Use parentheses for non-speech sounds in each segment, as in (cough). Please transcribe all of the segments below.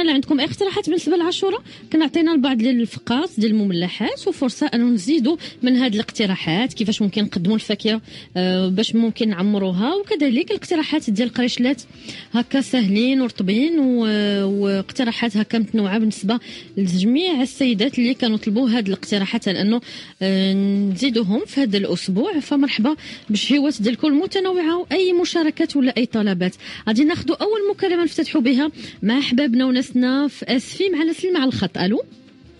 هل عندكم أي اقتراحات بالنسبة للعاشوره كنعطينا البعض ديال الفقاط ديال المملحات وفرصة أنه نزيدوا من هذه الاقتراحات كيفاش ممكن نقدموا الفاكهة آه، باش ممكن نعمروها وكذلك الاقتراحات ديال القريشلات هكا ساهلين ورطبين واقتراحات هكا متنوعة بالنسبة لجميع السيدات اللي كانوا طلبوا هذه الاقتراحات لأنه آه، نزيدوهم في هذا الأسبوع. فمرحبا بالشهوات ديالكم المتنوعه وأي مشاركات ولا أي طلبات. غادي ناخذوا أول مكالمة نفتتحوا بها مع أحبابنا وناسنا في اسفي معنا سلمى على الخط ألو؟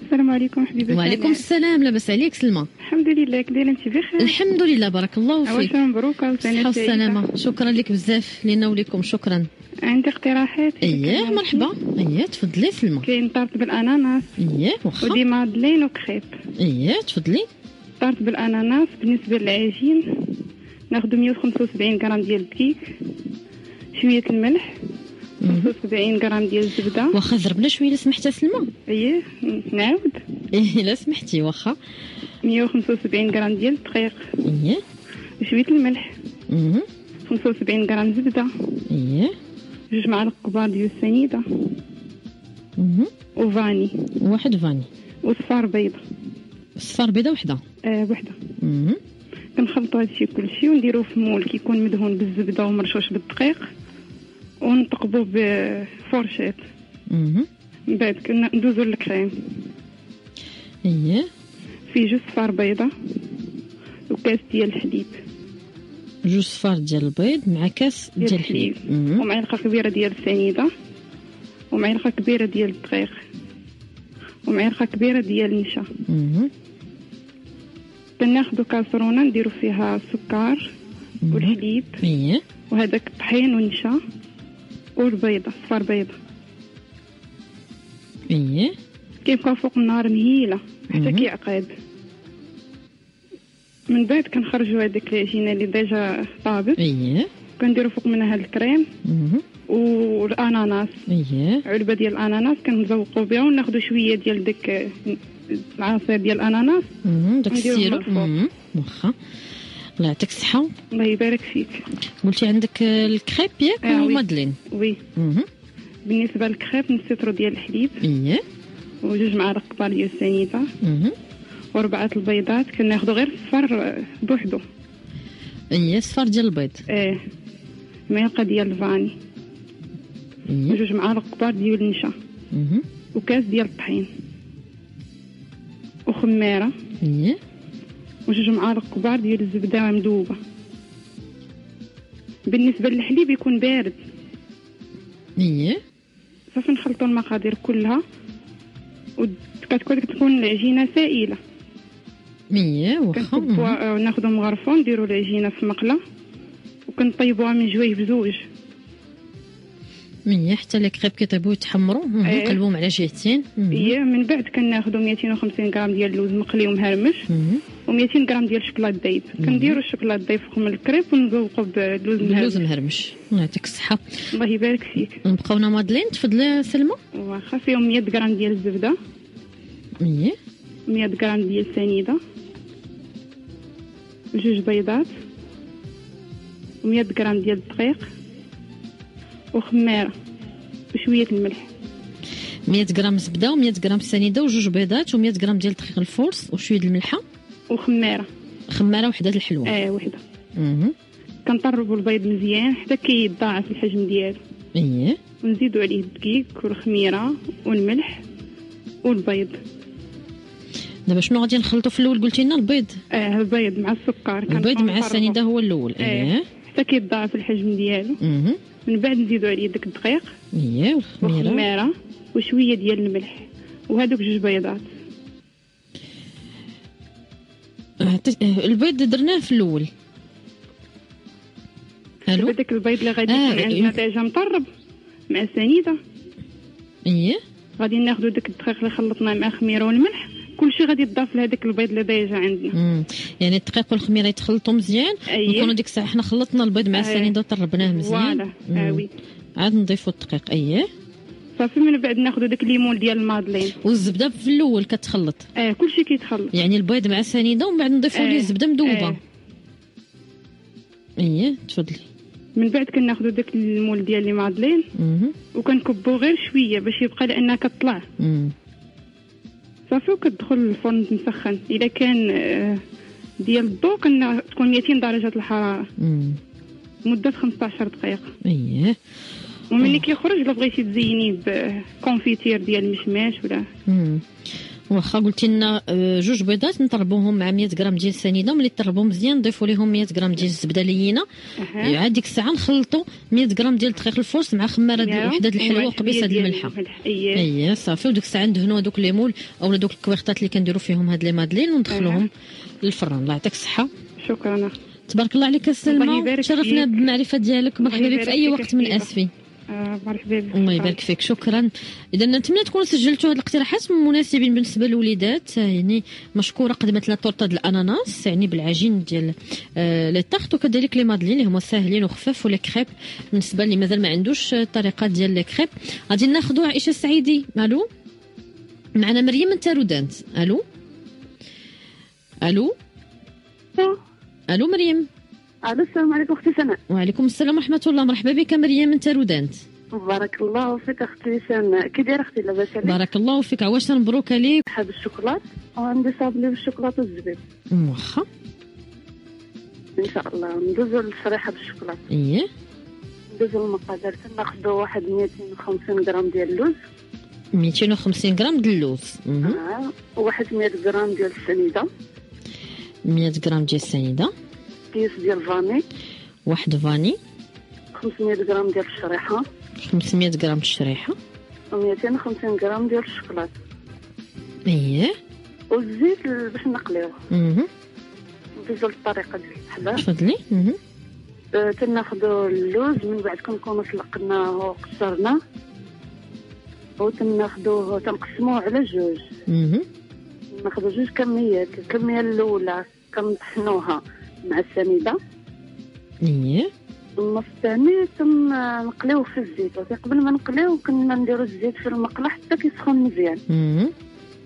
السلام عليكم حبيبتي وعليكم السلام لاباس عليك سلمى. الحمد لله كدايره أنت بخير؟ الحمد لله بارك الله فيك. مبروكه سعيدة. والسلامة شكرا لك بزاف لينا وليكم شكرا. عندي اقتراحات؟ اييه مرحبا. اييه تفضلي سلمى. كاين طارت بالأناناس. اييه واخا. ودي مادلين وكخيب اييه تفضلي. طارت بالأناناس بالنسبة للعجين. ناخذ 175 غرام ديال الدقيق شوية الملح. 75 غرام ديال الزبدة. واخا ضربنا شوية لا سمحتي سلمى. اييه نعاود. إيه لا سمحتي واخا. 175 غرام ديال الدقيق. اييه وشويه الملح. مهم. 75 غرام زبدة. اييه جوج معالق كبار ديال السنيدة. مهم. وفاني. واحد فاني. وصفار بيضه صفار بيضة وحدة؟ آه وحدة. مهم. كنخلطوا هادشي كلشي ونديروه في مول كيكون مدهون بالزبدة ومرشوش بالدقيق. ونثقبوه بفورشيت. من بعد كنا ندوزو للكريم. اييه فيه جوج صفار بيضة وكاس ديال الحليب. جوج صفار ديال البيض مع كاس ديال الحليب. مهم. ومعلقة كبيرة ديال السنيدة. ومعلقة كبيرة ديال الدقيق. ومعلقة كبيرة ديال النشا. مهم. كناخدو كاسرونه نديرو فيها السكر والحليب. اييه وهذاك الطحين والنشا. والبيضه صفار بيضة. اييه كيبقى فوق النار مهيلة حتى. كيعقد من بعد كنخرجوا هذيك العجينة اللي ديجا طابت. اييه كنديروا فوق منها الكريم. والأناناس. اييه علبة ديال الأناناس كنزوقوا بها وناخذوا شوية ديال ديك العصير ديال الأناناس. داك ال sirop. واخا. يعطيك الصحة. الله يبارك فيك. قلتي عندك آه، الكريب ياك آه،. و madeleine oui. مهم. بالنسبة للكريب نص إيترو ديال الحليب. اييه وجوج معالق كبار ديال السنيدة. مهم. وربعة البيضات. كناخذوا غير الصفر بوحدو. اييه صفار ديال البيض. آه. معلقه ديال الفاني. اييه وجوج معالق كبار ديال النشا. وكاس ديال الطحين. وخميرة. اييه وجوج معالق كبار ديال الزبده مذوبه بالنسبة للحليب يكون بارد. اييه صافي نخلطوا المقادير كلها وكتكون تكون العجينة سائلة. اييه واخا. آه، ناخذوا مغرفه نديروا العجينة في مقلة وكنطيبوها من جوية بزوج. اييه حتى لي كريب كيطيبوا يتحمروا مهم. إيه. على جهتين. هي من بعد كناخذوا 250 غرام ديال اللوز مقلي ومهرمش مهم. و200 غرام ديال الشوكولاط دايب كنديروا الشوكولاط دايب فوق من الكريب ونذوقوا باللوز مهرمش مهرمش الله يعطيك الصحة. الله يبارك فيك. نبقاونا مادلين تفضلي سلمى. واخا فيهم 100 غرام ديال الزبدة. اييه 100 غرام ديال السنيده جوج بيضات. و100 غرام ديال الدقيق. وخميره وشويه الملح. 100 غرام زبدة و100 غرام سنيدة وجوج بيضات و100 غرام ديال دقيق الفورس وشوية الملحة. وخميرة. خماره وحدة الحلوة. آه وحدة. مهم. كنطربوا البيض مزيان حتى كيتضاعف الحجم ديالو. اييه ونزيدوا عليه الدقيق والخميرة والملح والبيض. دابا شنو غادي نخلطوا في الأول؟ قلتي لنا البيض. آه البيض مع السكر. البيض مع. السنيدة هو الأول. إيه. اييه حتى كيتضاعف الحجم ديالو. مهم. من بعد نزيدوا عليه داك الدقيق. اييه والخميره وشوية ديال الملح. وهذوك جوج بيضات. البيض درناه في الأول. ألو؟ داك البيض اللي غادي آه، يكون عندنا déjà مطرب مع السنيدة. اييه غادي ناخذوا داك الدقيق اللي خلطناه مع الخميرة والملح. كلشي غادي يضاف لهذاك البيض اللي déjà عندنا مم. يعني الدقيق والخميرة يتخلطوا مزيان. نكونوا ديك الساعة حنا خلطنا البيض مع أيه. السنيده وطربناه مزيان voilà. آه عاد نضيفوا الدقيق اييه صافي من بعد ناخذوا داك الليمون ديال ال madeleine والزبدة في الأول كتخلط آه كلشي كيتخلط يعني البيض مع السنيده ومن بعد نضيفوا ليه الزبده مذوبه آه. إيه تفضلي من بعد كناخذوا داك المول ديال لي مادلين مهم. وكنكبو غير شوية باش يبقى لأنها كطلع مم. صافي وكتدخل الفرن مسخن اذا كان ديال الضو كنا تكون 200 درجه الحراره. مده 15 دقيقه اييه وملي كيخرج لو بغيتي تزينيه بكونفيتير ديال المشماش ولا مم. واخا قلتي لنا آه، جوج بيضات نطربوهم مع 100 غرام ديال السنيده ملي طربوا مزيان نضيفوا لهم 100 غرام ديال الزبدة لينة. عاد ديك الساعة نخلطوا 100 غرام ديال دقيق الفرص مع خمارة ديال يا. وحدة د الحلوة أيوا، وقبيصة ديال الملحة. اييه اييه صافي وديك الساعة ندهنوا هذوك لي مول اولا دوك الكويختات اللي كنديروا فيهم هاد لي مادلين وندخلوهم للفران الله يعطيك الصحة. شكرا. تبارك الله عليك الله سلمى. يبارك تشرفنا فيك. بالمعرفه ديالك مرحبا بك في أي وقت من. اسفي مرحبا بك الله يبارك فيك شكرا. اذا نتمنى تكونوا سجلتوا هذه الاقتراحات مناسبين بالنسبة للوليدات يعني مشكورة قدمت لنا طورطه ديال الأناناس يعني بالعجين ديال آه les tartes وكذلك les madeleines اللي هما ساهلين وخفاف و les crêpes بالنسبة اللي مازال ما عندوش الطريقة ديال les crêpes. غادي ناخذوا عائشة السعيدي ألو؟ معنا مريم من تارودانت ألو؟ ألو؟ ألو مريم؟ ألو السلام عليكم أختي سناء وعليكم السلام ورحمة الله. مرحبا بك مريم من تارودانت بارك الله فيك أختي سناء كي دايره أختي لاباس عليك؟ بارك الله فيك. عواشر مبروكة عليك. حاب الشوكولات. وعندي صابلي بالشوكولات والزبيب واخا. إن شاء الله. ندوزو للشريحه بالشوكولات إيه. ندوزو المقادير ناخذ واحد 250 غرام ديال اللوز. 250 غرام ديال اللوز. مهم. آه. وواحد 100 غرام ديال السنيدة. 100 غرام ديال السنيدة. كيس ديال فاني. واحد فاني. 500 غرام ديال الشريحة. 500 غرام الشريحة. و250 غرام ديال الشوكولات. إيه. والزيت باش نقليوه. مهم. ندوزو للطريقه ديال التحضير تفضلي. آه، تناخدو اللوز من بعد كنكونو سلقناه وقشرناه وتناخدوه تنقسموه على جوج. ناخدو جوج كميات. الكمية الأولى كنطحنوها. مع السنيدة. إيه. النص الثاني تنقليوه في الزيت. قبل ما نقليوه كنا نديرو الزيت في المقلة حتى كيسخن مزيان. مهم.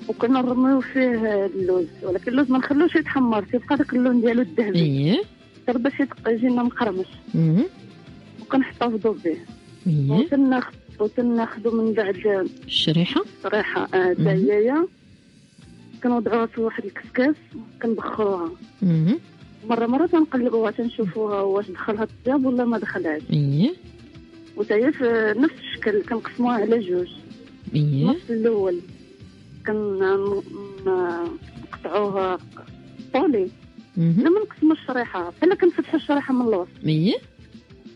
وكنا نرميو فيه اللوز. ولكن اللوز ما نخلوش يتحمر. تيبقى داك اللون ديالو الذهبي. إيه. غير باش يجينا مقرمش. مهم. وكنحتفظو به. إيه. وتناخد وتناخدو من بعد الشريحة. مهم. دايايا كنوضعوها في واحد الكسكاس. كنبخروها. مرة مرة تنقلبوها تنشوفوها واش دخلها الطياب ولا ما دخلهاش. إيه وتاهي في نفس الشكل كنقسموها على جوج. إيه النص الأول. كن نقطعوه طولي. مهم. لما نقسمو الشريحة. بحال كنفتحو الشريحة من الوسط. إيه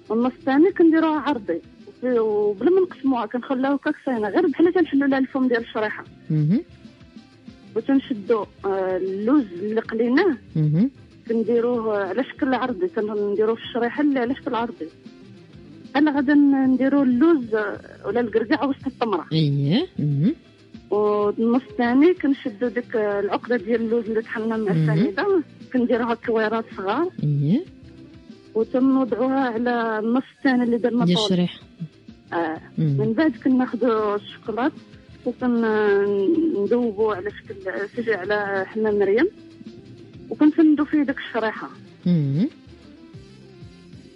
والنص الثاني كنديروها عرضي. وبلا ما نقسموها كنخليوها كاكسينة غير بحال تنحلو لها الفم ديال الشريحة. مهم. وتنشدو آه، اللوز اللي قليناه. مهم. كنديروه على شكل عرضي كنديروه في الشريحة اللي على شكل عرضي أنا غادا نديرو اللوز ولا القرقعه وسط التمرة إيه مهم. والنص الثاني كنشدو ديك العقدة ديال اللوز اللي طحنا مع مهم. السنيده كنديروها كويرات صغار إيه وتنوضعوها على النص الثاني اللي درنا طول الشريحة آه. مم. من بعد كناخدو الشوكولات وكندوبو على شكل على حنا مريم وكنفندو فيه ديك الشريحة.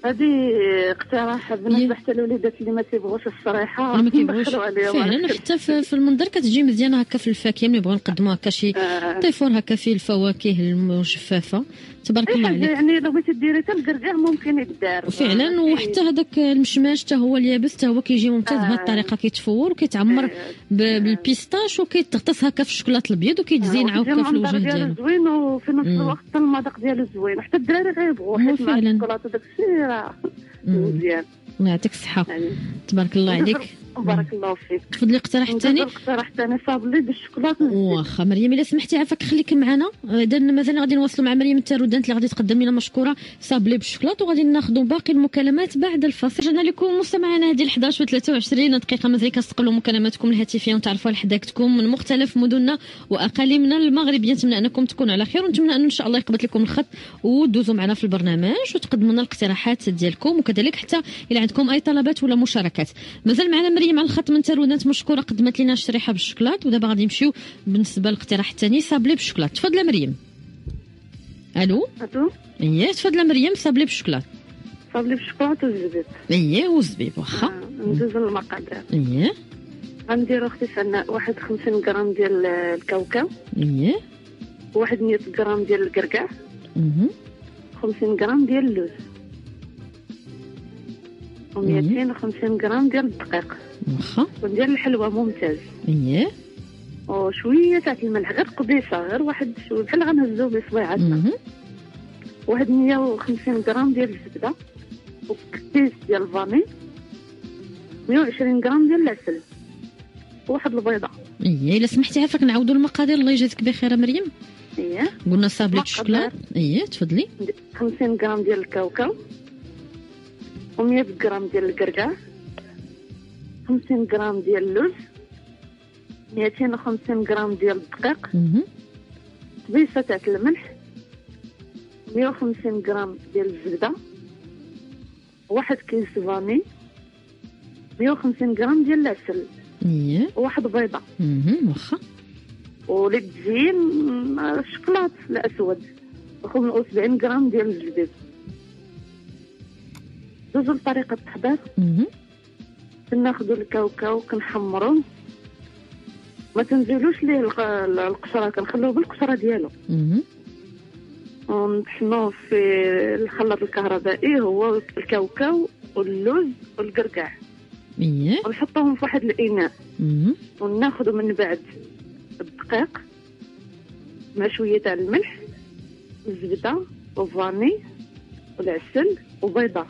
هذه اقتراح بالنسبة حتى للوليدات اللي ما تيبغوش الصراحه اللي ما كيبغوش (laughs) فعلا حتى في, في المنظر كتجي مزيانه هكا في الفاكهة ملي بغاو نقدموا هكا شي آه، طيفور هكا فيه الفواكه المجففة. تبارك الله عليك. يعني لو بغيتي ديري حتى القرقاع ممكن يدار وفعلا آه، وحتى هذاك المشماش حتى هو اليابس حتى هو كيجي ممتاز آه. بهذه الطريقة كيتفور وكيتعمر آه، بال pistache وكيتغطس هكا في الشوكولاته الأبيض وكيتزين عاوكا في الوجه ديالو. زوين وفي نفس. الوقت المذاق ديالو زوين حتى الدراري غيبغوا حيت مع فعلا. الشوكولاتة داك الشيء راه. مزيان. الله يعطيك الصحة. يعني. تبارك الله عليك. بارك الله فيك. تفضلي اقتراح الثاني؟ اقتراح ثاني صابلي بالشوكولاتة. واخا. مريم إلا سمحتي عافاك خليك معنا. اذا مثلا غادي نواصلوا مع مريم التارودانت اللي غادي تقدم لنا مشكورة. صابلي بالشوكولاتة وغادي ناخذوا باقي المكالمات بعد الفاصل. رجعنا لكم مستمعينا هذه 11 و 23 دقيقة مازال كنستقبلوا مكالماتكم الهاتفية وتعرفوا على حداكتكم من مختلف مدننا وأقاليمنا المغربية. نتمنى أنكم تكونوا على خير ونتمنى أن إن شاء الله يقبض لكم الخط ودوزوا معنا في البرنامج وتقدموا لنا الاقتراحات ديالكم وكذلك حتى إلى عندكم أي طلبات ولا مشاركات. مازال معنا مريم على الخط من تارودانت مشكورة قدمت لنا الشريحه بالشوكولات ودابا غادي نمشيو بالنسبة للاقتراح الثاني صابلي بالشوكولات تفضل مريم. ألو؟ هاتو إيه تفضل مريم صابلي بالشوكولات صابلي بالشوكولاته والزبيب اييه والزبيب واخا. آه، ندوز المقادير اييه غنديرو أختي سناء واحد 50 غرام ديال الكاوكاو اييه واحد 100 غرام ديال الكركاع مهم. 50 غرام ديال اللوز. و 250 غرام ديال الدقيق. واخا وندير الحلوى ممتاز. اييه وشوية تاع الملح غير قبيصة غير واحد شوية بحال غنهزو بصبيعاتنا. واحد 150 غرام ديال الزبدة وكيس ديال الفاني 120 غرام ديال العسل وواحد البيضة. اييه إلا سمحتي عافاك نعاودوا المقادير الله يجازيك بخير مريم. اييه قلنا صابلي مقادير. الشوكولا اييه تفضلي. 50 غرام ديال الكاوكاو و100 غرام ديال الكركاع 50 غرام ديال اللوز 250 غرام ديال الدقيق. طبيصة تاع الملح 150 غرام ديال الزبدة واحد كيس فاني 150 غرام ديال العسل وواحد بيضة. واخا. ولي تزين الشوكولات الأسود 75 غرام ديال الزبيب دوزو لطريقه التحضير كناخدو الكاوكاو كنحمروه ما تنزيلوش ليه الق- القشرة كنخلوه بالقشرة ديالو. ونطحنوه في الخلاط الكهربائي هو الكاوكاو واللوز اييه ونحطوهم في واحد الإناء. وناخدو من بعد الدقيق مع شوية تاع الملح الزبده وفاني والعسل وبيضة.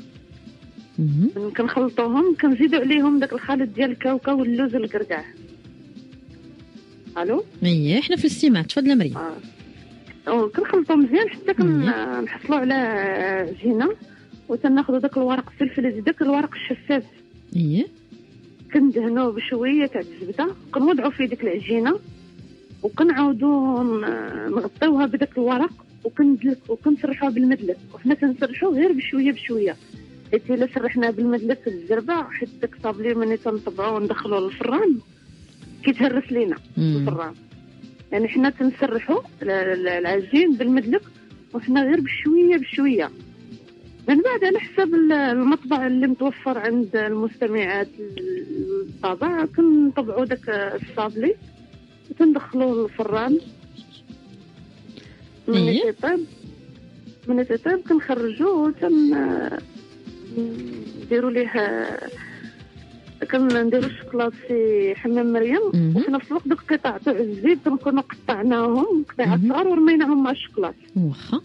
كنخلطوهم كنزيدو عليهم داك الخليط ديال الكاوكاو واللوز والكركاع ألو؟ اييه إحنا في الاستماع تفضل مريم أو كنخلطو مزيان حتى كنحصلو على عجينه وتناخدو داك الورق الفلفل داك الورق الشفاف اييه كندهنوه بشوية تاع الزبدة كنوضعو فيه ديك العجينة وكنعاودو ن- نغطيوها بداك الورق وكندلك وكنسرحوها بالمدلك. وحنا كنسرحوه غير بشويه بشوية. حيت إلا سرحناه بالمدلك الزربه حيت داك الصابلي ملي تنطبعوه وندخلوه للفران كيتهرس لينا. الفران يعني حنا تنسرحو ال- ال- العجين بالمدلك وحنا غير بشوية بشوية من بعد على حساب ال- المطبع اللي متوفر عند المستمعات الطابع كنطبعوا داك الصابلي وكندخلوه للفران من إيه. يطيب من يطيب كنخرجوه وتن نديروا ليه كنديروا الشوكولات في حمام مريم. وفي نفس الوقت دوك قطع تاع الزبيب كنكونوا قطعناهم مهم. صغار ورميناهم مع الشوكولات. واخا.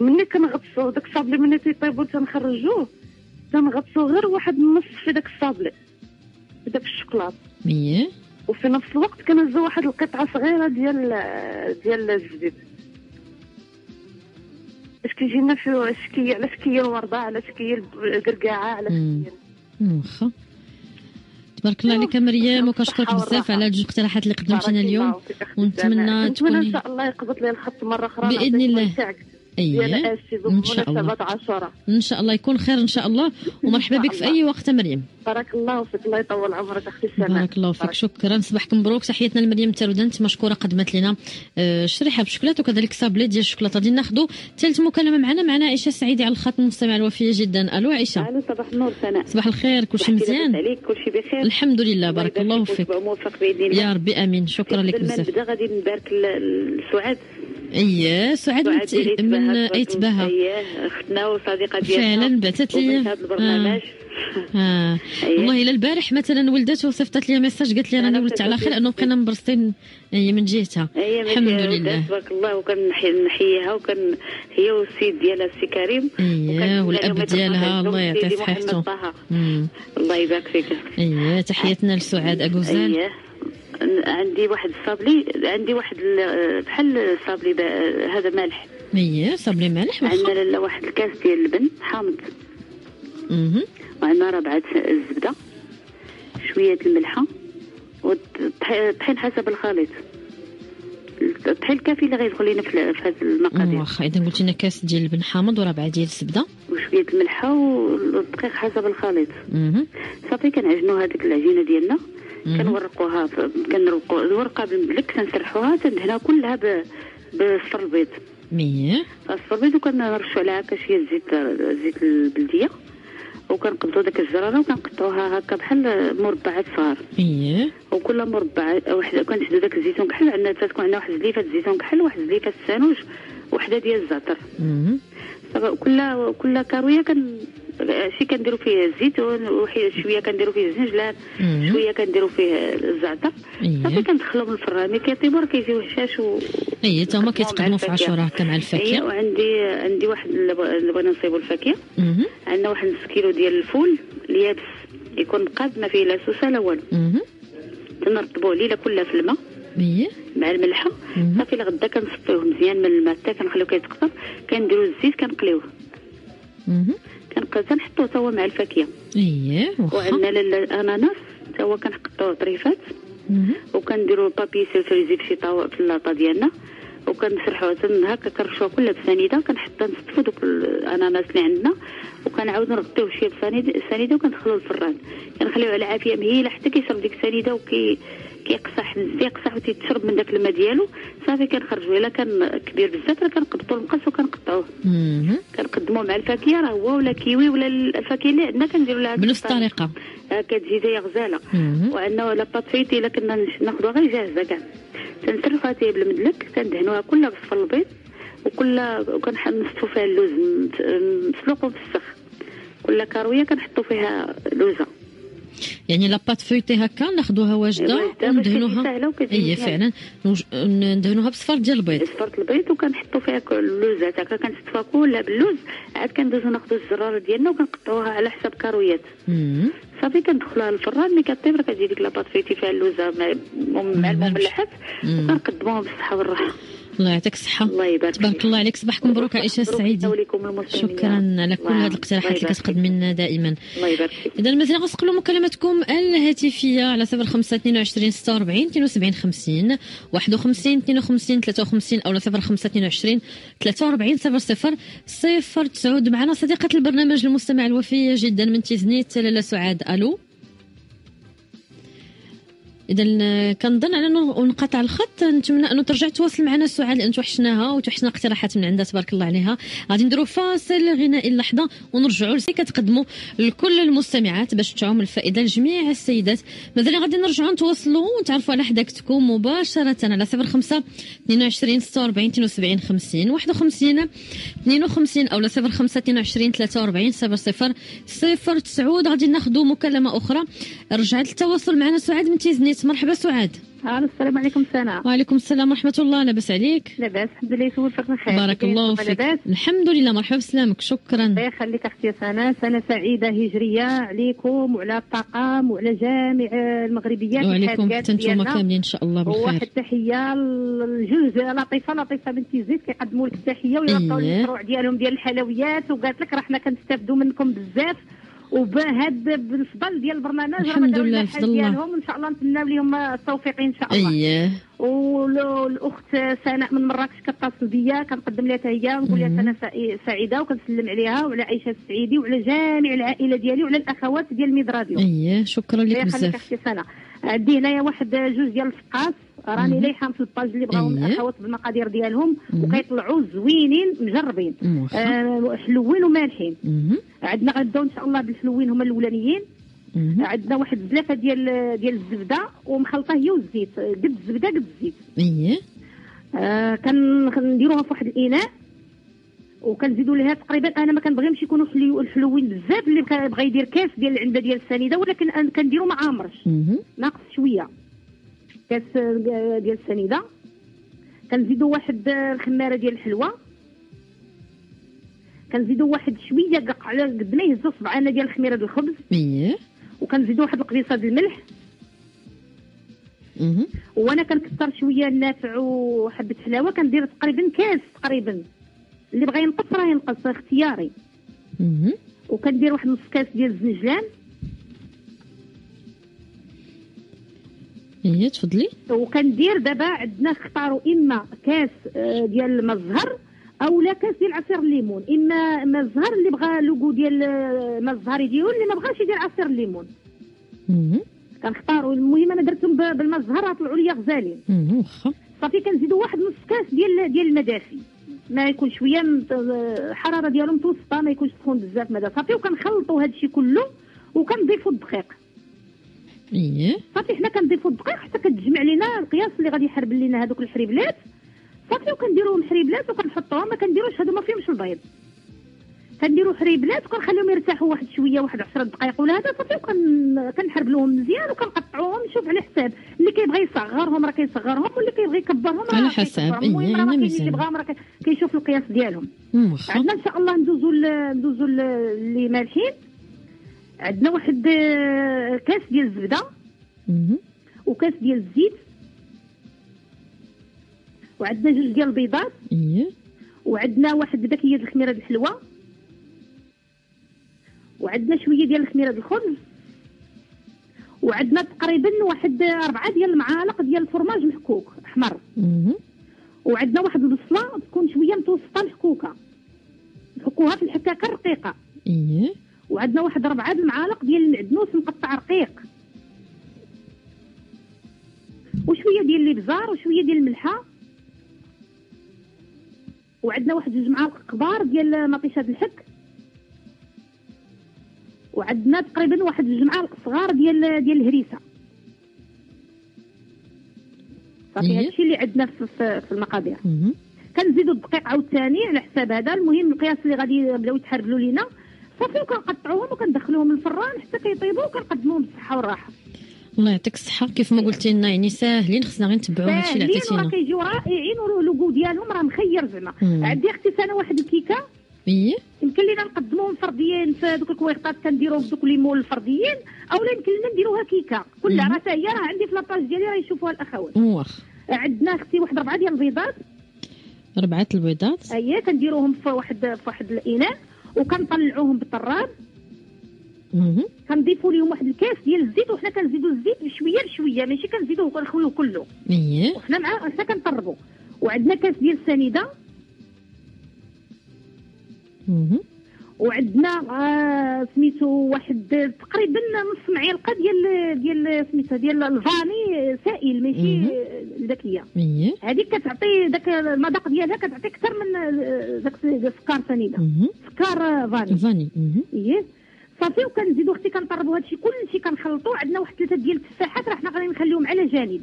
مني كنغطسو داك الصابلي مني تيطيبو تنخرجوه تنغطسو غير واحد النص في داك الصابلي في داك الشوكولات. اييه وفي نفس الوقت كنهزو واحد القطعة صغيرة ديال ديال الزبيب كيجينا في شكيه على شكيه الوردة على شكيه القرقاعة على واخا. تبارك الله عليك مريم وكنشكرك بزاف. على جوج اقتراحات اللي قدمتينا اليوم. ونتمنى تكوني- إن شاء الله يقبض لي الخط مرة أخرى. نعطيك الله. إن شاء الله. إن شاء الله يكون خير إن شاء الله. ومرحبا إن بك في. أي وقت مريم. بارك الله فيك الله يطول عمرك أختي سناء بارك الله فيك. شكرا. صباحك مبروك تحياتنا لمريم تارودنت مشكورة قدمت لنا. آه، شريحة بالشوكولاته وكذلك صابلي ديال الشوكولاتة. غادي ناخذوا ثالث مكالمة معنا معنا عائشة سعيدي على الخط المستمع الوفية جدا. ألو عائشة. ألو صباح النور سناء صباح الخير كلشي مزيان؟ عليك كلشي بخير. الحمد لله بارك الله فيك. يا ربي آمين. شكرا لك بزاف. غادي نبارك لسعاد. اييه سعاد من, ايتباها ايتباها اييه أختنا وصديقة ديالنا. فعلا بعثت لي هذا البرنامج. آه. والله إلا البارح مثلا ولدت وصيفطت لي ميساج قالت لي راني ولدت على خير لأنه بقينا مبرصين هي من جهتها. الحمد لله. تبارك الله وكنحييها وكان هي والسيد ديالها السي كريم. اييه والأب ديالها الله يعطيه صحته. الله يبارك فيك. اييه تحياتنا لسعاد اكوزال اييه عندي واحد الصابلي عندي واحد ال- بحال الصابلي هذا مالح اييه صبري مالح عندنا لاله واحد الكاس ديال اللبن حامض. مهم. وعندنا ربعة الزبدة شوية الملحة والطحين حسب الخليط. الطحين الكافي اللي غيدخل لنا في هذه المقادير. واخا. إذا قلت لنا كاس ديال اللبن حامض وربعة ديال الزبدة. وشوية الملحة والدقيق حسب الخليط. صافي كنعجنوا هذيك العجينة ديالنا. كنورقوها كنورقوا الورقة بالملك كنسرحوها تندهنها كلها ب بالصفر البيض. ميه الصفر البيض وكنرشوا عليها هكا شوية زيت زيت البلدية. وكنقبضوا ديك الجراره وكنقطعوها هكا بحال مربعات صغار. إيه وكل مربع وحده كنشدو داك الزيتون كحل عندنا تكون عندنا واحد زليفة الزيتون كحل واحد زليفة السانوج وحدة ديال الزعتر. كل كل كاروية كن شي كنديروا فيه الزيتون وحي شوية كنديروا فيه الزنجلان. شوية كنديروا فيه الزعتر. صافي إيه كندخلهم الفران. ملي كيطيبوا راه كيجيو هشاش و إيه تا هما كيتقدموا في. عاشوراء هكا مع الفاكهة. وعندي عندي واحد اللي بغ- اللي بغينا نصيبوا الفاكهه. عندنا واحد نص كيلو ديال الفول اليابس. يكون قاد ما فيه لا سوسة لا والو. تنرطبوه ليله كلها في الماء. إيه. مع الملحة. مهم. صافي لغدا كنصفيوه مزيان من الماء حتى كنخليوه كيتقطر. كنديروا الزيت كنقليوه. كنحطوه تا هو مع الفاكهة. إيه واخا. وعندنا ال- الاناناس تا هو كنقطعوه طريفات. مهم. وكنديروا papier sulfurisé في طاو في اللاطا ديالنا. وكنسرحوها تن هكا كنرشوها كلها بسنيدة. كنحطها نستفوا دوك الأناناس اللي عندنا. وكنعاودو نغطيوه شوية بسنيده سنيدة وكندخلوه الفران كنخليوه على عافية مهيلة حتى كيشرب ديك السنيدة وكي كيقصح يقصح وتيتشرب من داك الماء ديالو. صافي كنخرجوه إلا كان كبير بزاف راه كنقبطوا المقص وكنقطعوه. كنقدموه مع الفاكهة. راه هو ولا كيوي ولا الفاكهة اللي عندنا كنديروا لها بنفس الطريقة. آه، كتجي زي غزالة. وعندنا la pâte feuilletée الا كنا ناخذوها غير جاهزة كاع. تنسرفها تي بالمدلك. كندهنوها كلها بصفر البيض وكلها وكنصفوا فيها اللوز مسلوق السخ كل كاروية كنحطوا فيها لوزة. يعني la pâte feuilletée هكا ناخذوها واجده كتجي وندهنوها. اي مزيانة. فعلا. ندهنوها بصفر ديال البيض. صفرت البيض وكنحطوا فيها اللوزات هكا كنستفا كلها باللوز عاد كندوزو ناخذوا الزراره ديالنا وكنقطعوها على حساب كارويات. صافي كندخلوها للفران ملي كطيب راه كتجي ديك لاباط فيتي فيها اللوزه مع المملحات مم. وكنقدموها بالصحة والراحة. الله يعطيك الصحة. الله يبارك تبارك. الله عليك. صباحكم مبروك مبروك السعيدي شكرا على كل هذه الاقتراحات اللي كتقدم لنا دائما. الله يبارك فيك. اذا مازال غنسقلوا مكالمتكم الهاتفية على 05 22 46 72 50 51 52 53 أو 05 22 43 00 صفر تسعود. معنا صديقة البرنامج المستمع الوفية جدا من تيزنيت لاله سعاد. ألو؟ إذا كنظن على أنه انقطع الخط نتمنى أنه ترجع تواصل معنا سعاد لأن توحشناها وتوحشنا اقتراحات من عندها تبارك الله عليها. غادي نديروا فاصل غنائي لحظه ونرجعوا لسي كتقدموا لكل المستمعات باش تعم الفائدة لجميع السيدات. مازال غادي نرجعوا نتواصلوا ونتعرفوا على حداكتكم مباشرة على 05 22 46 72 50 51 52 أو 05 22 43 00 صفر تسعود. غادي ناخذوا مكالمة أخرى. رجعت التواصل معنا سعاد من تيزنيت. مرحبا سعاد. السلام عليكم سناء. وعليكم السلام ورحمة الله. لاباس عليك؟ لاباس الحمد لله يسول فيك الخير. بارك الله فيك. الحمد لله مرحبا بسلامك شكرا. الله يخليك أختي سناء. سنة سعيدة هجرية عليكم وعلى الطاقم وعلى جامع المغربيات وعليكم حتى ديالنا. كاملين إن شاء الله وواحد بالخير التحية لجوج لطيفة لطيفة بنتي زيد كيقدموا لك التحية إيه. المشروع ديالهم ديال الحلويات. وقالت لك راه حنا كنستافدوا منكم بزاف. وبهاد بالفضل ديال البرنامج الحمد لله، الله. ديالهم. إن شاء الله نتمناو لهم التوفيق إن شاء الله. اييه والاخت سناء من مراكش كتصل بيا كنقدم لها تهيا ونقول لها سعي- سعيدة وكنسلم عليها وعلى عائشة السعيدي وعلى جميع العائلة ديالي وعلى الأخوات ديال ميد راديو. اييه شكرا لك يخليك بزاف. عندي هنايا واحد جوج ديال الفقاس راني مم. لايحه في الباج اللي بغاو. الاخوات بالمقادير ديالهم. وكيطلعوا زوينين مجربين آه حلوين ومالحين. عندنا غنبداو إن شاء الله بالحلوين هما الأولانيين. عندنا واحد الزلافة ديال ديال الزبدة ومخلطه هي والزيت قد الزبدة قد الزيت اييه آه كن- كنديروها في واحد الإناء وكنزيدوا لها تقريبا أنا ما كنبغيهمش يكونوا حلو- الحلوين بزاف اللي بغا يدير كاس ديال العنبة ديال السنيدة ولكن كنديروا ما عامرش. ناقص شوية. كاس ديال السنيدة. كنزيدوا واحد الخمارة ديال الحلوة. كنزيدوا واحد شوية قق على قد ما يهزوا صبعنا ديال الخميرة ديال الخبز. اييه وكنزيدوا واحد القبيصة ديال الملح. وأنا كنكثر شوية النافع وحبة حلاوة كندير تقريبا كاس تقريبا. اللي بغى ينقص راه ينقص اختياري. وكندير واحد نص كاس ديال الزنجلان اييه تفضلي. وكندير دابا عندنا اختاروا إما كاس آه، ديال الماء الزهر أو لا كاس ديال عصير الليمون. إما ماء الزهر اللي بغى le goût ديال آه، ماء الزهر يديرو اللي ما بغاش يدير عصير الليمون. كنختاروا المهم أنا درتهم ب- بالماء الزهر طلعوا لي غزالين. واخا. صافي كنزيدوا واحد نص كاس ديال ديال الما دافي ما يكون شوية الحرارة ديالهم متوسطه ما يكونش سخون بزاف ماذا صافي وكنخلطوا هذا الشيء كله وكنضيفوا الدقيق. إيه. صافي حنا كنضيفوا الدقيق حتى كتجمع لينا القياس اللي غادي يحرب لينا هذوك الحريبلات. صافي وكنديروهم حريبلات وكنحطوهم ما كنديروش هادو ما فيهمش البيض. كنديروا حريبلات وكنخليهم يرتاحوا واحد شوية واحد 10 دقائق ولا هذا صافي وكن كنحربلوهم مزيان وكنقطعوهم. نشوف على حساب. اللي كيبغي يصغرهم راه كيصغرهم واللي كيبغي يكبرهم راه على كيكبرهم. إيه، المهم راه كاين اللي. يبغاهم راه كي- كيشوف القياس ديالهم. عندنا إن شاء الله ندوزو ندوزو اللي مالحين. عندنا واحد آه، كاس ديال الزبدة. وكاس ديال الزيت. وعندنا جوج ديال البيضات. إيه. وعندنا واحد باكيه د الخميرة الحلوة. وعندنا شوية ديال الخميره د الخبز وعندنا تقريبا واحد أربعة ديال المعالق ديال الفرماج محكوك أحمر. مهم. وعندنا واحد البصلة تكون شوية متوسطة محكوكة. نحكوها في الحكاكة الرقيقة. إيه. وعندنا واحد ربعة المعالق ديال المعدنوس مقطع رقيق. وشوية ديال الابزار وشوية ديال الملحه وعندنا واحد جوج معالق كبار ديال مطيشة الحك. وعندنا تقريبا واحد معالق صغار ديال ديال الهريسة. صافي إيه. هادشي اللي عندنا في, في, مهم. كنزيدوا الدقيق عاوتاني على حساب هذا. المهم القياس اللي غادي يبداو يتحربلوا لينا. صافي وكنقطعوهم وكندخلوهم للفران حتى كيطيبوا وكنقدموهم بالصحة والراحة. الله يعطيك الصحة. كيف ما قلتي لنا يعني ساهلين خصنا غير نتبعوا هادشي اللي ساهلين عطيتينا كيجيو رائعين و le goût ديالهم راه مخير زعما. عندي أختي أنا واحد الكيكة. إيه يمكن لينا نقدموهم فرديين. في دوك الكويغطات كنديروهم في دوك les moules الفرديين اولا يمكن لنا نديروها كيكه كلها. راه هي راه عندي في لاباج ديالي راه يشوفوها الأخوات. واخا عندنا أختي واحد ربعة ديال البيضات. ربعة البيضات؟ اييه كنديروهم في واحد في واحد الإناء وكنطلعوهم بالطراب. كنضيفوا لهم واحد الكاس ديال الزيت وحنا كنزيدوا الزيت بشوية بشويه ماشي كنزيدوه وكنخويوه كله. إيه وحنا مع حنا كنطربوا وعندنا كاس ديال السنيدة. وعندنا آه سميتو واحد تقريبا نص معلقة ديال ديال سميتها ديال الفاني سائل ماشي. ذكية. هذيك كتعطي داك المذاق ديالها كتعطي أكثر من آه، داك السكر سنيده. سكر فاني. فاني. إيه. صافي وكنزيدو أختي كنطربوا هادشي كلشي كنخلطوا عندنا واحد ثلاثة ديال التفاحات راه حنا غادي نخليهم على جانب.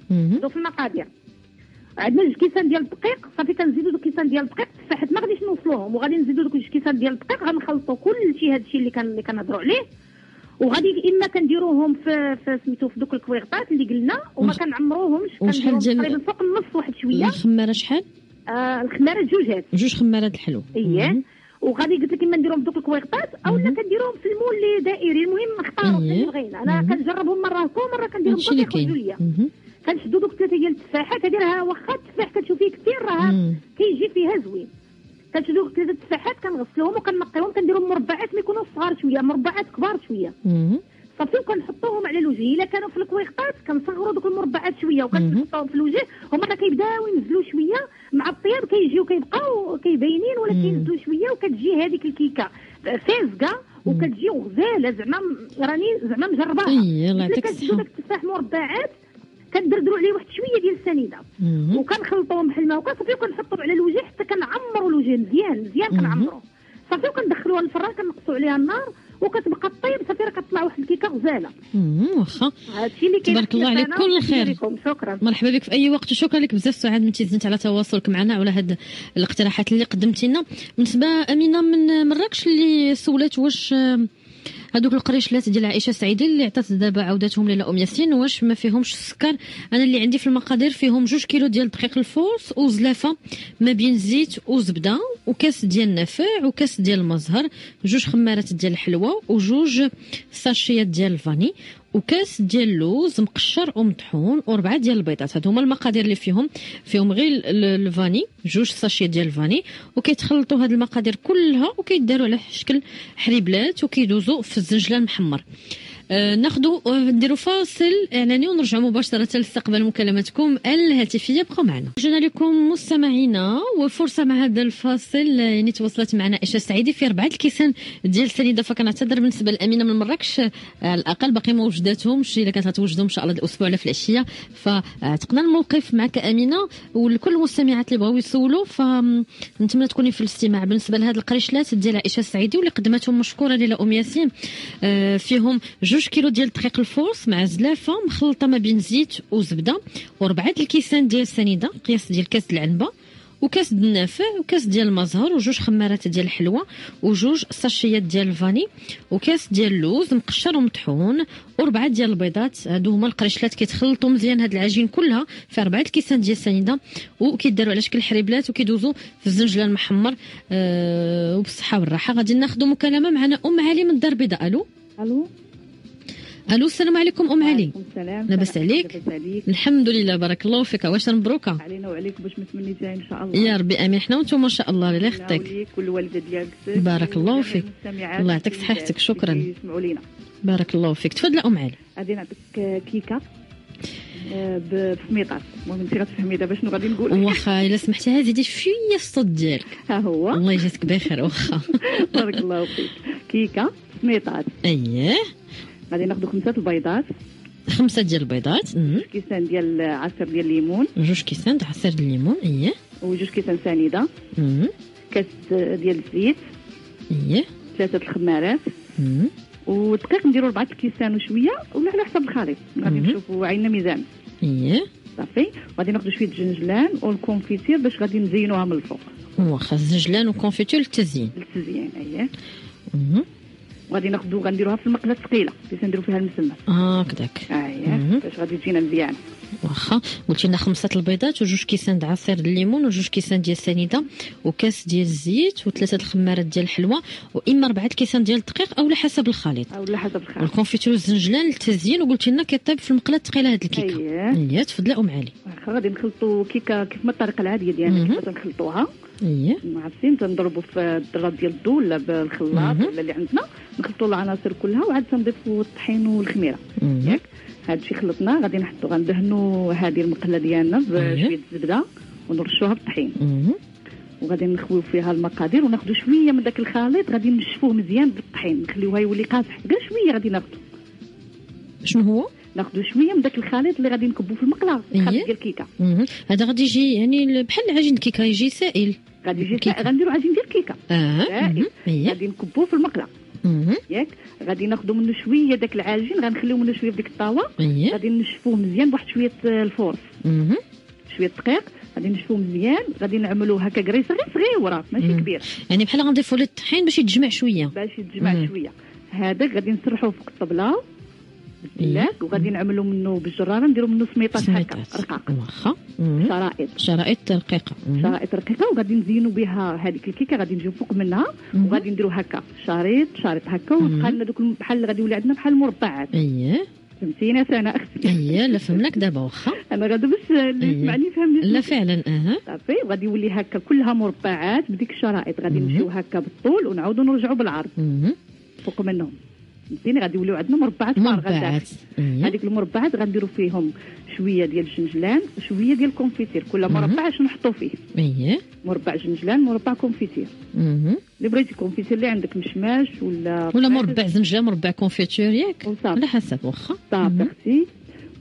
في المقادير. عندنا جوج كيسان ديال الدقيق. صافي كنزيدو دوك كيسان ديال الدقيق. التفاحات ما غاديش نوصلوهم وغادي نزيدو دوك جوج كيسان ديال الدقيق. غنخلطوا كلشي هادشي اللي كان اللي كنهضروا عليه. وغادي إما كنديروهم في في سميتو في دوك الكويغطات اللي قلنا. وما كنعمروهمش. وشحال ديال- تقريبا فوق النص واحد شوية. الخمارة شحال؟ آه الخمارة جوجات. جوج خمارات الحلو. اييه. وغادي قلت لك إما نديرهم في دوك الكويغطات اولا مهم. كنديروهم في المول اللي دائري. المهم نختاروا إيه. اللي بغينا. أنا. كنجربهم مرة هكا ومرة كنديرهم يخرجوا كاين. ليا. كنشدو دوك ثلاثة ديال التفاحات. هادي راه واخا التفاح كتشوفيه كثير راه. كيجي فيها زوين. كنشدو دوك ثلاثة التفاحات كنغسلوهم وكنقيهم كنديرهم مربعات ما يكونوا صغار شوية مربعات كبار شوية. صافي وكنحطوهم على الوجه. إلا كانوا في الكويغطات كنصغروا دوك المربعات شوية وكنحطوهم في الوجه. هما راه كيبداو ينزلوا شوية مع الطياب كيجيو كيبقاو كيبينين ولا. كينزلوا شوية وكتجي هذيك الكيكة فازقه وكتجي غزالة. زعما راني زعما مجرباها. إيه الله يعطيك الصحة. التفاح مربعات كندردروا عليه واحد شوية ديال السنيدة. وكنخلطوهم بحال ما هكا صافي وكنحطهم على الوجه حتى كنعمروا الوجه مزيان مزيان. كنعمروا صافي وكندخلوها للفران كنقصوا عليها النار وكتبقى طيب صافي راه كتطلع واحد الكيكة غزالة. واخا هادشي اللي كاين تبارك الله عليك، كل خير. شكرا مرحبا بك في أي وقت وشكرا لك بزاف سعاد من تيزنيت على تواصلك معنا على هاد الاقتراحات اللي قدمتي لنا بالنسبة أمينة من مراكش اللي سولات واش هذوك القريشلات ديال عائشه سعيدي اللي عطات دابا عودتهم ليلى أم ياسين واش ما فيهمش السكر أنا اللي عندي في المقادير فيهم جوج كيلو ديال دقيق ال force وزلافة ما بين زيت وزبدة وكاس ديال النافع وكاس ديال الما زهر جوج خمارات ديال الحلوه وجوج ساشيات ديال ال vanille وكاس ديال اللوز مقشر ومطحون وربعة ديال البيضات. هادو هما المقادير اللي فيهم فيهم غير ال- ال- vanille جوج sachets ديال ال vanille وكيتخلطوا هاد المقادير كلها وكيداروا على شكل قريشلات وكيدوزوا في الزنجلان المحمر. ناخذوا آه، نديروا فاصل إعلاني ونرجعوا مباشرة لاستقبال مكالماتكم الهاتفية. بقوا معنا. رجعنا لكم مستمعينا وفرصة مع هذا الفاصل آه، يعني تواصلت معنا عائشه سعيدي في أربعة الكيسان ديال سنيدة. فكنعتذر بالنسبة لأمينة من مراكش آه، على الأقل باقي ما وجداتهمش إلا كانت غتوجدهم إن شاء الله الأسبوع ولا في العشية. فعتقنا الموقف معك أمينة ولكل المستمعات اللي بغاو يسولوا. فنتمنى تكوني في الاستماع. بالنسبة لهاد القريشلات ديال عائشه السعيدي واللي قدمتهم مشكورة ليلى ام ياسين آه، فيهم جوج كيلو ديال دقيق الفورس مع زلافة مخلطة ما بين زيت وزبدة وربعة الكيسان ديال السنيده قياس ديال كاس العنبة وكاس د النافع وكاس ديال المزهر وجوج خمارات ديال الحلوى وجوج ساشيات ديال الفاني وكاس ديال اللوز مقشر ومطحون وربعة ديال البيضات. هادو هما القريشلات كيتخلطوا مزيان هاد العجين كلها في اربعه الكيسان ديال السنيده وكيداروا على شكل حريبلات وكيدوزوا في الزنجلان المحمر أه وبالصحة والراحة. غادي ناخذوا مكالمة معنا أم علي من الدار البيضاء. ألو؟ ألو؟ ألو السلام عليكم أم علي. السلام. لاباس عليك؟ الحمد لله بارك الله فيك. واش مبروكة. علينا وعليك باش ما تمنيتها إن شاء الله. يا ربي آمين. حنا وأنتم ما شاء الله الله يخطيك. وليك والوالده ديالك بارك الله فيك. الله يعطيك صحتك، شكراً. اللي يسمعوا لينا. بارك الله فيك. تفضل أم علي. غادي نعطيك كيكة. آه، بسميطات المهم انت غتفهمي دابا شنو غادي نقول. واخا إلا سمحتي زيدي شوية الصوت ديالك. ها هو. الله يجازيك بخير واخا. (laughs) بارك الله فيك. كيكة سميطات أييه. غادي ناخذ خمسة البيضات. خمسة ديال البيضات. مم. كيسان ديال عصير ديال الليمون جوج كيسان د عصير الليمون اييه وجوج كيسان سنيده. كاس ديال الزيت. اييه ثلاثة الخمارات. ودقيق نديروا اربعه الكيسان وشوية ولا على حسب الخليط. غادي. نشوفوا عيننا ميزان اييه صافي. غادي ناخذ شوية الجنجلان وال confiture باش غادي نزينوها من الفوق. واخا الزنجلان و confiture للتزيين. للتزيين اييه. وغادي ناخذ غنديروها في المقلة الثقيلة باش نديرو فيها المسمى. هكذاك. أييه مهم. باش غادي تجينا مزيان. واخا. قلتي لنا خمسة البيضات وجوج كيسان د عصير الليمون وجوج كيسان ديال السنيده وكاس ديال الزيت وثلاثة الخمارات ديال الحلوى وإما أربعة الكيسان ديال الدقيق أو على حسب الخليط. أو على حسب الخليط. وال confiture والزنجلان للتزيين وقلتي لنا كيطيب في المقلة الثقيلة هاد الكيكة. أييه. تفضلي أم علي. واخا غادي نخلطوا كيكة كيف ما الطريقة العادية ديالنا مهم. كيف اييه عارفين تنضربوا في الدراب ديال الضو ولا بالخلاط. ولا اللي عندنا نخلطوا العناصر كلها وعاد تنضيفوا الطحين والخميرة. ياك هذا الشيء خلطناه غادي نحطو غندهنوا هذه المقلة ديالنا. بشويه الزبده ونرشوها بالطحين. وغادي نخويو فيها المقادير وناخذوا شوية من داك الخليط غادي نشفوه مزيان بالطحين نخليوها يولي قاصح غير شوية غادي ناخذوا شنو هو ناخذوا شوية من داك الخليط اللي غادي نكبوا في المقله الخليط أيه. ديال الكيكة. هذا غادي يجي يعني بحال العجين الكيكه يجي سائل. غادي يجي. غنديروا عجين ديال الكيكة. آه. اييه غادي نكبوه في المقله. ياك؟ غادي ناخذوا منه شوية داك العجين غنخليو منه شوية في ديك الطاوة. اييه غادي نشفوه مزيان بواحد شوية آه، الفورس. شوية دقيق. غادي نشفوه مزيان. غادي نعملوه هكا كريسه غير صغيرة ماشي مم. كبير يعني بحال غنضيفوا ليه الطحين باش يتجمع شوية. باش يتجمع مم. شوية. هذاك غادي نسرحوه فوق الطبلة. إيه. بالله وغادي نعملوا منه بالجراره نديروا منه سميطات هكا رقاق واخا. شرائط شرائط رقيقه. شرائط رقيقه وغادي نزينوا بها هذيك الكيكة غادي نجيو فوق منها. وغادي نديروا هكا شريط شريط هكا. وتبقى لنا دوك بحال غادي يولي عندنا بحال المربعات اييه فهمتيني أنا أختي (laughs) اييه لا فهمناك دابا واخا أنا غادا باش اللي إيه. يسمعني يفهمني لا فعلا أها صافي وغادي يولي هكا كلها مربعات بديك الشرائط غادي. نمشيو هكا بالطول ونعاودوا نرجعوا بالعرض. فوق منهم فهمتيني غادي يوليو عندنا مربعات مربعات. اييه هذيك المربعات غنديروا فيهم شوية ديال الجنجلان وشوية ديال ال confiture. كل. مربع شنو نحطوا فيه. اييه مربع جنجلان مربع confiture. اللي بغيتي confiture اللي عندك مشماش ولا ولا مربع زنجلان مربع confiture ياك؟ على حسب واخا. صافي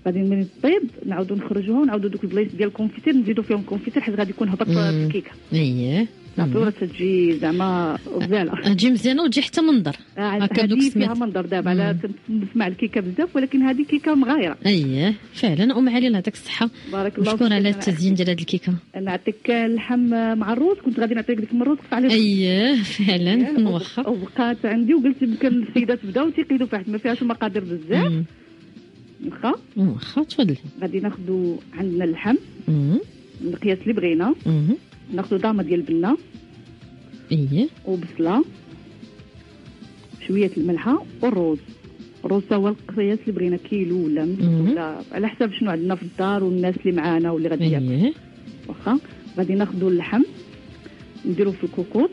غادي من طيب نعاودوا نخرجوها ونعاودوا دوك البلايص ديال ال confiture نزيدوا فيهم confiture حيت غادي يكون هبط. الكيكه اييه وراه تجي زعما غزاله تجي مزيانة وتجي حتى منظر. هكا بدوك هذه فيها. منظر دابا على نسمع الكيكة بزاف ولكن هذه كيكة مغايرة. اييه فعلا. أم علي الله يعطيك الصحة. بارك الله مشكور. على التزيين ديال هذه الكيكة. نعطيك اللحم مع الروز كنت غادي نعطيك ديك المره وقف عليه اييه فعلا. واخا. وبقات عندي وقلت يمكن السيدات بداو تيقيدوا حيت ما فيهاش المقادير بزاف. واخا. واخا تفضلي. غادي ناخذوا عندنا اللحم. مم. القياس اللي بغينا. مم. ناخذوا ضامه ديال البنة. اييه وبصلة. شوية الملحة والروز. الروز تا هو القياس اللي بغينا كيلو ولا. ولا على حسب شنو عندنا في الدار والناس اللي معانا واللي غادي ياكلوا. اييه واخا؟ غادي ناخذوا اللحم. نديرو في الكوكوط.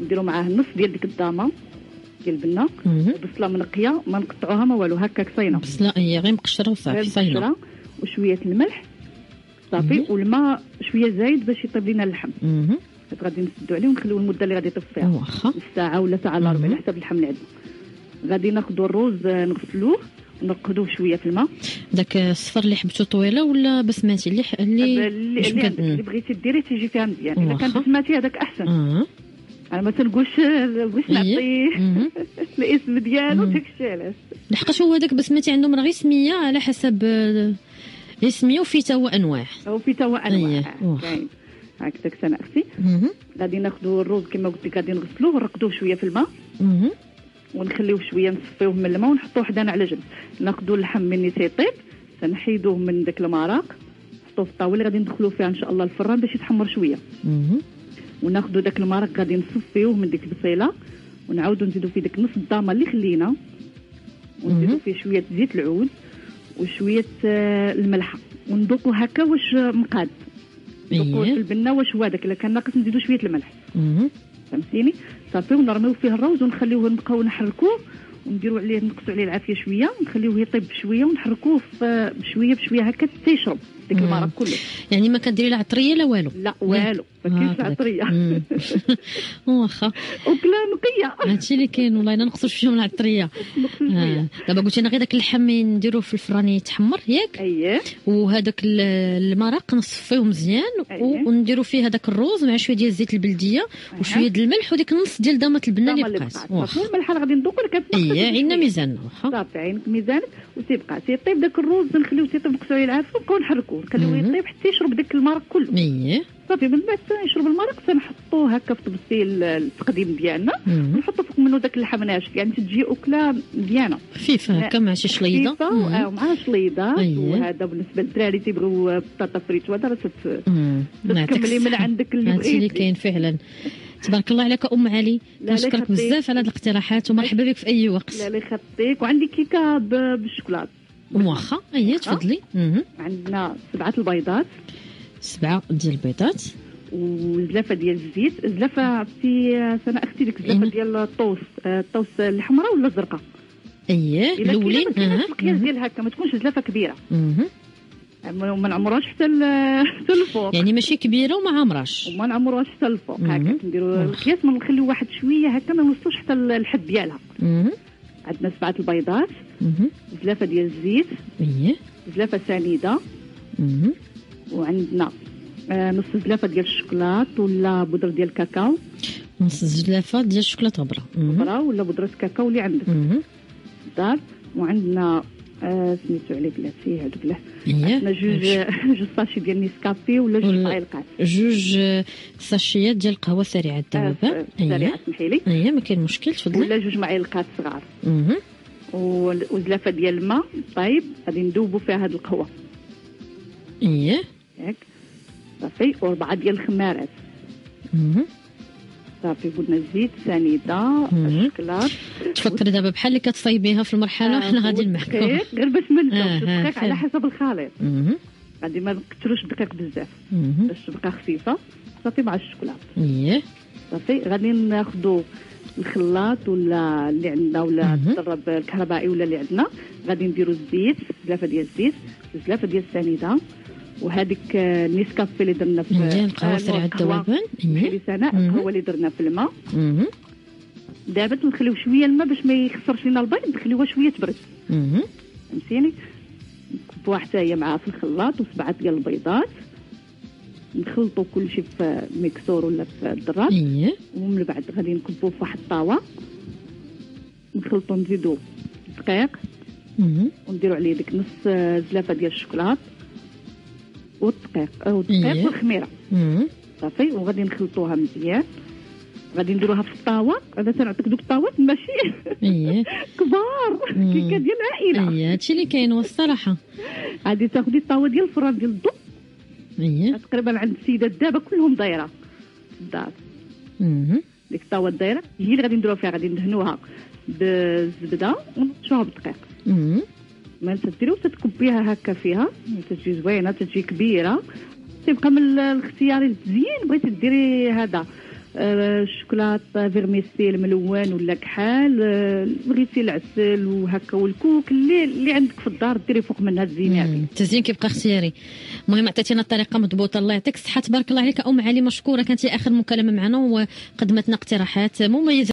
نديرو معاه نص ديال ديك الضامه ديال البنة. مهم. وبصلة منقية. ما نقطعوها ما والو. هكاك صاينة. بس لا هي غير مقشرة وصافي صاينة. وشوية الملح. صافي. والماء شوية زايد باش يطيب لنا اللحم. غادي نسدو عليه ونخليو المدة اللي غادي يطيب فيها واخا. ساعه ولا ساعة إلا ربع. على حسب اللحم اللي عندنا. غادي ناخذوا الرز آه، نغسلوه ونرقدوه شوية في الماء. داك الصفر اللي حبتو طويلة ولا بسماتي اللي اللي اللي, اللي, عندك. اللي بغيتي ديري تيجي فيها مزيان. إذا. كان بسماتي هذاك أحسن. آه. أنا ما تنقولش بغيت نعطيه مهم. (laughs) الاسم ديالو مم. داكشي علاش. لحقاش هو داك بسمتي عندهم راه غير سميه على حسب سميه وفي هو أنواع. هو في توا أيه، انواع. كاين هكذاك سنة أختي. غادي ناخذوا الرز كما قلت لك غادي نغسلوه ونرقدوه شوية في الماء. ونخليوه شوية نصفيوه من الماء ونحطوه حدانا على جنب. ناخذوا اللحم مني تيطيب تنحيدوه من داك المراق نحطوه في الطاولة غادي ندخلوه فيها إن شاء الله الفران باش يتحمر شوية. وناخذوا داك المرق غادي نصفيوه من ديك البصيلة. ونعاودوا نزيدوا فيه داك نص الضامه اللي خلينا. ونزيدوا. فيه شوية زيت العود. وشوية آه، الملحه وندوقوا هكا واش مقاد. ندوقوا إيه. في البنة واش هو هذاك الا كان ناقص نزيدوا شوية الملح. فهمتيني؟ صافي ونرميو فيه الروز ونخليوه نبقاو نحركوه. ونديروا عليه نقصوا عليه العافية شوية ونخليوه يطيب شوية ونحركوه بشوية بشوية هكا حتى يشرب ديك. المرق كله. يعني ما كديري لا عطرية لا والو؟ لا والو. ما كاينش. العطرية. (laughs) واخا. وكلا نقية. هادشي اللي كاين والله الا نقصوا شوية من العطريه آه. دابا قلتي لنا غير داك اللحم نديروه في الفران يتحمر ياك؟ أييه. وهذاك ال- المرق نصفيه مزيان ونديروا فيه هذاك الروز مع شوية ديال الزيت البلدية وشوية ديال الملح وديك النص ديال دامة البنه اللي بقات واخا. الملح غادي ندوقو لك عندنا ميزان صافي عينك ميزانك وتيبقى تيطيب داك الرز نخليوه تيطيب نقصوا عليه العافيه ونبقاو نحركوه نخليوه. يطيب حتى يشرب داك المرق كله. إيه صافي من بعد يشرب المرق تنحطوه هكا في طبسيل التقديم ديالنا. مم. ونحطوا فوق منه داك اللحم ناشف يعني تجي أكلة مزيانة. خفيفه هكا مع شي شليضة. خفيفة مم. و- ومعها شليضات أيه. وهذا بالنسبة للدراري تيبغيو بطاطا فريت وهذا راه تكملي من. عندك اللي هادشي اللي بغيتي كاين فعلا. تبارك الله عليك أم علي. كنشكرك يخطيك. بزاف على هاد الاقتراحات ومرحبا بك في أي وقت. لا يخطيك وعندي كيكه ب- بالشوكولاط واخا. إيه تفضلي. عندنا سبعة البيضات. سبعة ديال البيضات. وزلافة ديال الزيت. زلافة عرفتي سنه أختي ديك الزلافه إيه. ديال الطوس. آه، الطوس الحمراء ولا الزرقاء؟ أييه إلا الأولين. ديال هكا ما تكونش زلافة كبيرة. ما نعمروهاش حتى الفوق يعني ماشي كبيرة وما عمراش وما نعمروهاش حتى الفوق. هكا نديروا واخا. القياس ما نخليو واحد شوية هكا ما نوصلوش حتى الحد ديالها. عندنا سبعة البيضات. زلافه ديال الزيت اييه زلافه سنيدة. وعندنا آه، نص زلافة ديال الشوكولات ولا بودرة ديال الكاكاو نص زلافة ديال الشوكولاتة بودرة مهم. بودره ولا بودرة كاكاو اللي عندك. الدار وعندنا سميتو عليه بلاتي بلا. اييه عندنا جوج (laughs) جوج ساشي ديال نيسكافي ولا جوج ولا- معالق جوج آه، ساشيات ديال القهوه سريعة الذوبان سريعة اييه سمحي لي. اييه ما كاين مشكل تفضلي. ولا جوج معالق صغار. وزلافه ديال الماء طيب غادي ندوبوا فيها هاد القهوة. اييه ياك صافي. واربعه ديال الخمارات. صافي قلنا الزيت سنيدة مم. الشوكولات تفكري دابا بحال اللي كتصايبيها في المرحلة آه، وحنا غاديين معكم والدقيق غير باش ما آه، نساوش آه، الدقيق على. حسب الخليط. غادي ما نكثروش الدقيق بزاف. باش تبقى خفيفة صافي مع الشوكولات اييه صافي غادي ناخذوا الخلاط ولا اللي عندنا ولا. الضرب الكهربائي ولا اللي عندنا غادي نديروا الزيت زلافه ديال الزيت زلافه ديال السنيدة وهذيك النيسكافي اللي درنا في ديال القهوه سريعه. الذوبان سناء. القهوه اللي درنا في الماء. دابا تنخليو شوية الماء باش ما يخسرش لنا البيض نخليوها شوية تبرد. فهمتيني نكبوها حتى هي معها في الخلاط وسبعة ديال البيضات نخلطوا كل شيء في ميكسور ولا في الدراب اييه ومن بعد غادي نكبوه في واحد الطاوة نخلطوا نزيدوا مهم. ونديروا عليه ديك نص آه، زلافة ديال الشوكولات والدقيق والدقيق إيه. والخميره. صافي وغادي نخلطوها مزيان. غادي نديروها في الطاوة. أنا تنعطيك دوك الطاوات ماشي؟ اييه (laughs) كبار. كيكة ديال العائلة. اييه هادشي اللي كاين هو الصراحة. غادي تاخدي الطاوة ديال الفران ديال الضو. اييه تقريبا عند السيدات دابا كلهم دايرة. في الدار. ديك الطاوة الدايرة. هي اللي غادي نديروها فيها. غادي ندهنوها بالزبده ونرشوها بالدقيق. ما تديرو تتكبيها هكا فيها. تجي زوينة تجي كبيرة. تيبقى من ال- الاختيار التزيين بغيتي ديري هذا. آه، ال chocolat vermicelle ملون ولا كحال آه، بغيتي العسل وهكا والكوك اللي اللي عندك في الدار ديري فوق منها الزينات مم. التزيين كيبقى اختياري. المهم عطيتينا الطريقة مضبوطة. الله يعطيك. الصحه تبارك الله عليك. أم علي مشكورة. كانت هي آخر مكالمة معنا وقدمتنا اقتراحات مميزة.